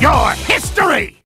your history!